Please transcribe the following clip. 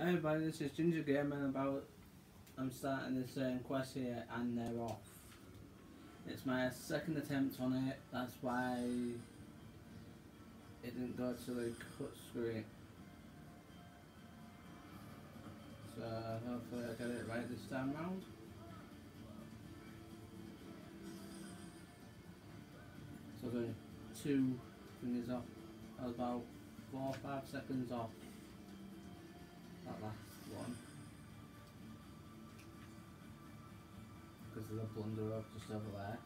Hey everybody, this is Ginger Game about I'm starting this um, quest here and they're off. It's my second attempt on it, that's why it didn't go to the cut screen. So hopefully I get it right this time round. So the two fingers off, about four or five seconds off that last one. Because of the blunder up just over there.